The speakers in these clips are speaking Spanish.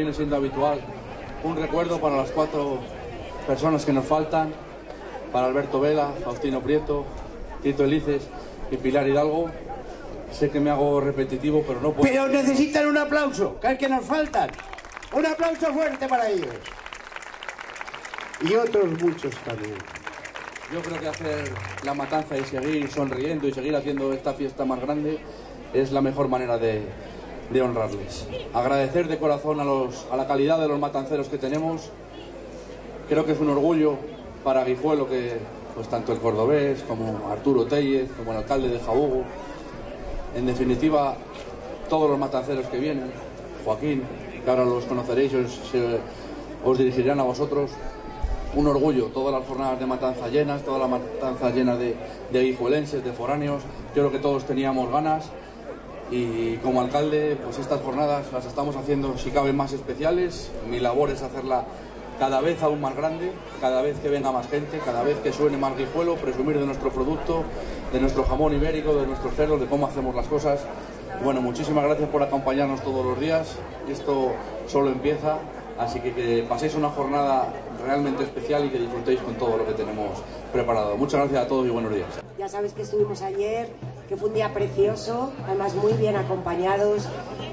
viene siendo habitual, un recuerdo para las cuatro personas que nos faltan, para Alberto Vela, Faustino Prieto, Tito Elices y Pilar Hidalgo. Sé que me hago repetitivo, pero no puedo... Pero necesitan un aplauso, que es que nos faltan. Un aplauso fuerte para ellos. Y otros muchos también. Yo creo que hacer la matanza y seguir sonriendo y seguir haciendo esta fiesta más grande es la mejor manera de, de honrarles. Agradecer de corazón a, los, a la calidad de los matanceros que tenemos. Creo que es un orgullo para Guijuelo que pues tanto el cordobés como Arturo Tellez, como el alcalde de Jabugo, en definitiva todos los matanceros que vienen, Joaquín, que ahora los conoceréis, os, os dirigirán a vosotros, un orgullo, todas las jornadas de matanza llenas, todas las matanzas llenas de, de guijuelenses, de foráneos, yo creo que todos teníamos ganas y como alcalde, pues estas jornadas las estamos haciendo si caben más especiales, mi labor es hacerla cada vez aún más grande, cada vez que venga más gente, cada vez que suene más guijuelo, presumir de nuestro producto, de nuestro jamón ibérico, de nuestros cerdos, de cómo hacemos las cosas. Bueno, muchísimas gracias por acompañarnos todos los días. Esto solo empieza, así que que paséis una jornada realmente especial y que disfrutéis con todo lo que tenemos preparado. Muchas gracias a todos y buenos días. Ya sabes que estuvimos ayer, que fue un día precioso, además muy bien acompañados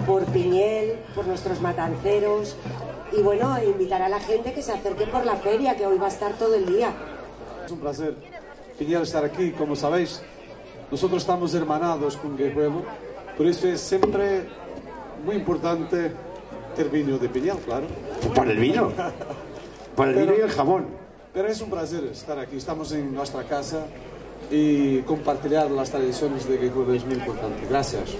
por Piñel, por nuestros matanceros. Y bueno, invitar a la gente que se acerque por la feria, que hoy va a estar todo el día. Es un placer, Piñel, estar aquí. Como sabéis, nosotros estamos hermanados con Guerrero, por eso es siempre muy importante el vino de Piñel, claro. Por el vino. Por el vino y el jamón. Pero es un placer estar aquí. Estamos en nuestra casa y compartir las tradiciones de Guerrero es muy importante. Gracias.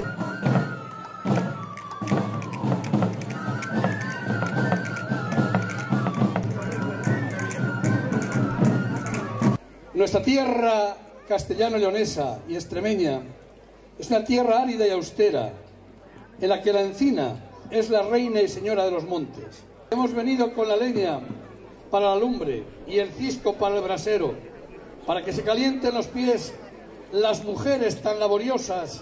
Nuestra tierra castellano-leonesa y extremeña es una tierra árida y austera, en la que la encina es la reina y señora de los montes. Hemos venido con la leña para la lumbre y el cisco para el brasero, para que se calienten los pies las mujeres tan laboriosas,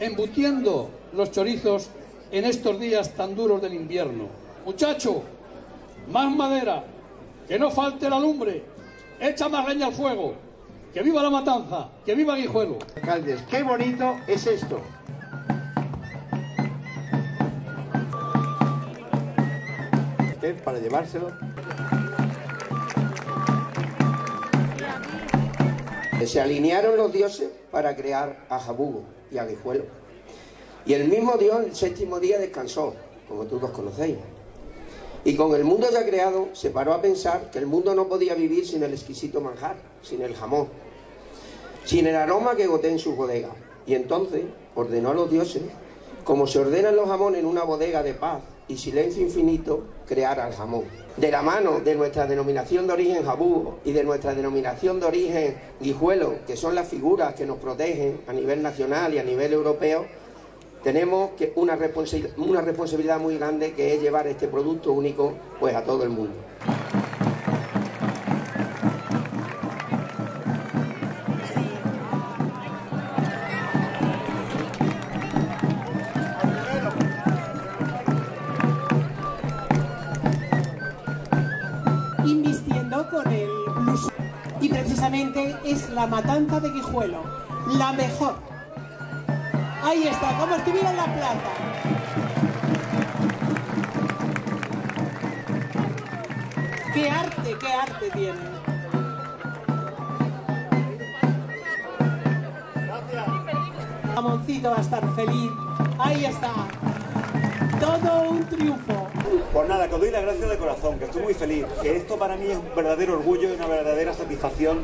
embutiendo los chorizos en estos días tan duros del invierno. Muchacho, más madera, que no falte la lumbre, echa más leña al fuego, que viva la matanza, que viva Guijuelo. Alcaldes, qué bonito es esto. Para llevárselo. Se alinearon los dioses para crear a Jabugo y a Guijuelo. Y el mismo Dios el séptimo día descansó, como todos conocéis. Y con el mundo ya creado, se paró a pensar que el mundo no podía vivir sin el exquisito manjar, sin el jamón, sin el aroma que goté en su bodega. Y entonces ordenó a los dioses, como se ordenan los jamones en una bodega de paz y silencio infinito, crear al jamón. De la mano de nuestra denominación de origen jabú y de nuestra denominación de origen guijuelo, que son las figuras que nos protegen a nivel nacional y a nivel europeo, tenemos que una, una responsabilidad muy grande que es llevar este producto único pues a todo el mundo. Es la matanza de Guijuelo, la mejor. Ahí está, como estuviera en la plaza. ¡Qué arte, qué arte tiene! Jamoncito va a estar feliz. Ahí está. Todo un triunfo. Pues nada, que os doy las gracias de corazón, que estoy muy feliz, que esto para mí es un verdadero orgullo y una verdadera satisfacción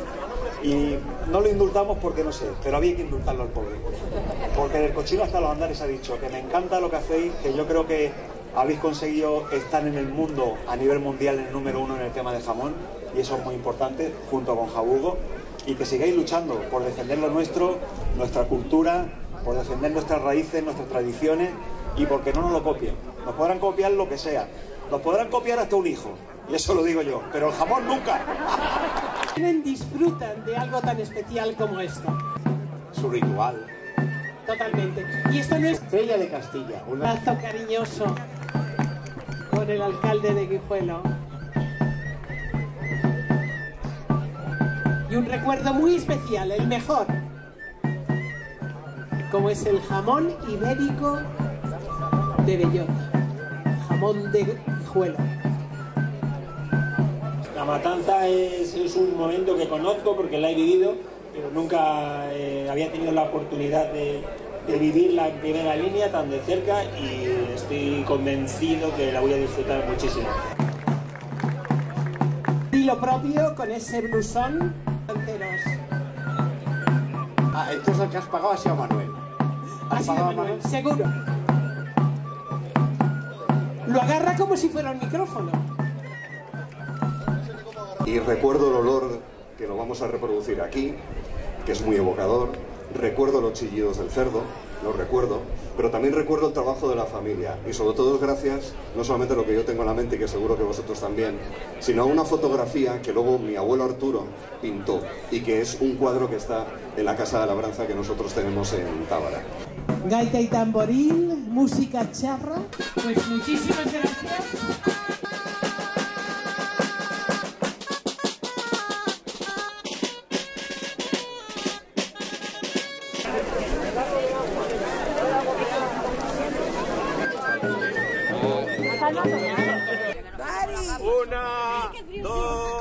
y no lo indultamos porque no sé, pero había que indultarlo al pobre. Porque del cochino hasta los andares ha dicho que me encanta lo que hacéis, que yo creo que habéis conseguido estar en el mundo a nivel mundial en el número uno en el tema de jamón y eso es muy importante, junto con Jabugo, y que sigáis luchando por defender lo nuestro, nuestra cultura, por defender nuestras raíces, nuestras tradiciones y porque no nos lo copien. Nos podrán copiar lo que sea, nos podrán copiar hasta un hijo, y eso lo digo yo, pero el jamón nunca. Disfrutan de algo tan especial como esto. Es su ritual. Totalmente. Y esto no es Estrella de Castilla, un lazo cariñoso con el alcalde de Guijuelo. Y un recuerdo muy especial, el mejor, como es el jamón ibérico de Bellota. Jamón de Guijuelo. La matanza es, es un momento que conozco porque la he vivido, pero nunca eh, había tenido la oportunidad de, de vivirla en primera línea tan de cerca y estoy convencido que la voy a disfrutar muchísimo. Y lo propio con ese blusón enteros. Ah, entonces el que has pagado ha sido Manuel. ¿Has Así pagado Manuel? seguro. Lo agarra como si fuera un micrófono. Y recuerdo el olor que lo vamos a reproducir aquí, que es muy evocador. Recuerdo los chillidos del cerdo, lo recuerdo, pero también recuerdo el trabajo de la familia. Y sobre todo gracias, no solamente a lo que yo tengo en la mente, que seguro que vosotros también, sino a una fotografía que luego mi abuelo Arturo pintó y que es un cuadro que está en la Casa de Labranza que nosotros tenemos en Tábara. Gaita y tamboril, música charra. Pues muchísimas gracias. Una, dos.